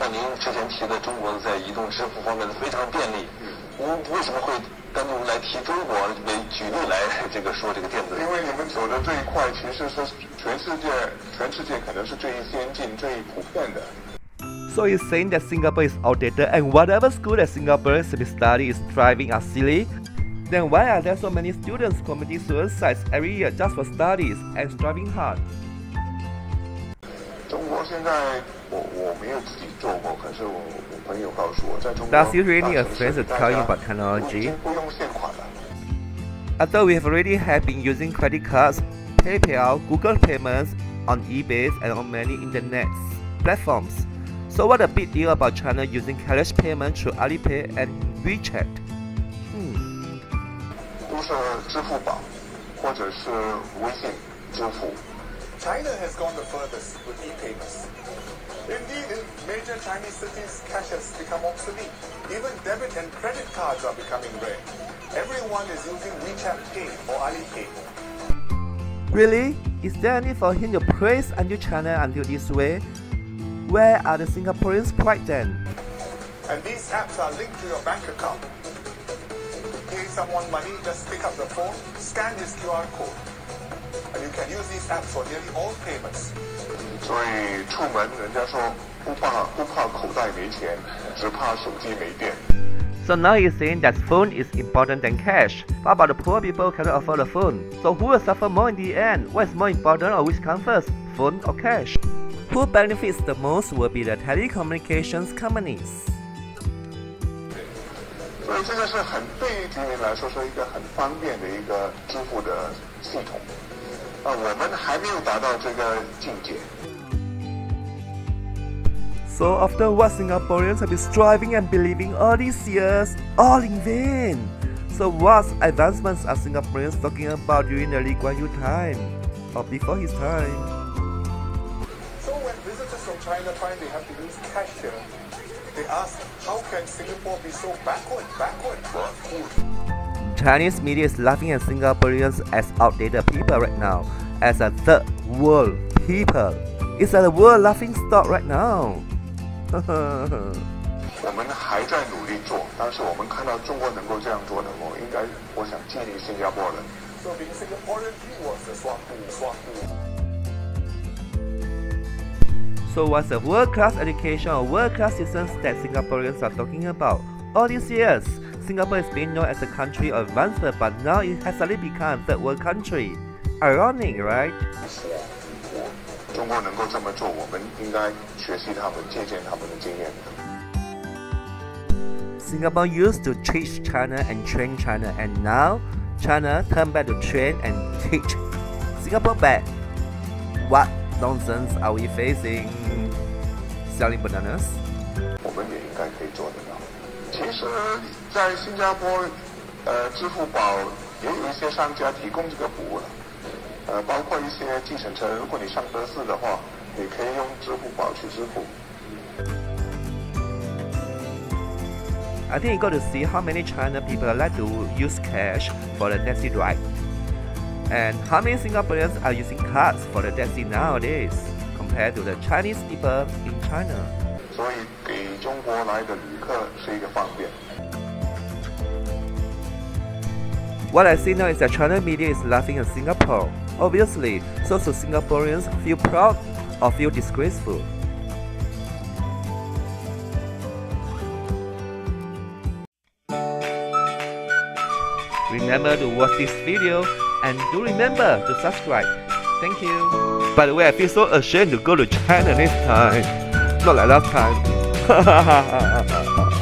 像您之前提的，中国在移动支付方面的非常便利。我们为什么会单独来提中国为举例来这个说这个电子？因为你们走的这一块，其实是全世界全世界可能是最先进、最普遍的。So he's saying that Singapore is outdated and whatever school that Singaporeans should study is thriving are silly? Then why are there so many students committing suicides every year just for studies and striving hard? Does he really a friend is telling about technology. Although we have already have been using credit cards, PayPal, Google Payments, on eBay and on many internet platforms. So what a big deal about China using cash payment through Alipay and WeChat? Hmm. China has gone the furthest with e-payments. Indeed, in major Chinese cities, cash has become obsolete. Even debit and credit cards are becoming rare. Everyone is using WeChat Pay or Alipay. Really? Is there any for him to praise until China until this way? Where are the Singaporeans' pride then? And these apps are linked to your bank account. To pay someone money, just pick up the phone, scan this QR code. And you can use these apps for nearly all payments. 所以出门人家说不怕不怕口袋没钱，只怕手机没电。 So now he's saying that phone is important than cash. What about the poor people cannot afford a phone? So who will suffer more in the end? What is more important or which comes first, phone or cash? Who benefits the most will be the telecommunications companies. 所以这个是很对于居民来说是一个很方便的一个支付的系统。 啊，我们还没有达到这个境界。 So after what Singaporeans have been striving and believing all these years, all in vain. So what advancements are Singaporeans talking about during the Lee Kuan Yew time? Or before his time? So when visitors from China find they have to use cash here, they ask, how can Singapore be so backward, backward? Chinese media is laughing at Singaporeans as outdated people right now, as a third world people. It's a world laughing stock right now. 我们还在努力做，但是我们看到中国能够这样做的，我应该，我想激励新加坡人。So being Singaporean, he was the 双步双步。 so what's a world-class education or world-class systems that Singaporeans are talking about? All these years, Singapore is being known as a country of advancement, but now it has suddenly become a third world country. Ironic, right? 中国能够这么做，我们应该学习他们，借鉴他们的经验。 Singapore used to teach China and train China, and now China turned back to train and teach Singapore back. What nonsense are we facing? Selling bananas? 我们也应该可以做得到。 其实，在新加坡，呃，支付宝也有一些商家提供这个服务了，呃，包括一些计程车，如果你上德士的话，你可以用支付宝去支付。 I think you got to see how many China people like to use cash for the taxi ride. And how many Singaporeans are using cards for the taxi nowadays compared to the Chinese people in China? 所以给中国来的旅客是一个方便。 What I see now is that China media is laughing at Singapore. Obviously, so should Singaporeans feel proud or feel disgraceful. Remember to watch this video and do remember to subscribe. Thank you. By the way, I feel so ashamed to go to China next time. Not like last time.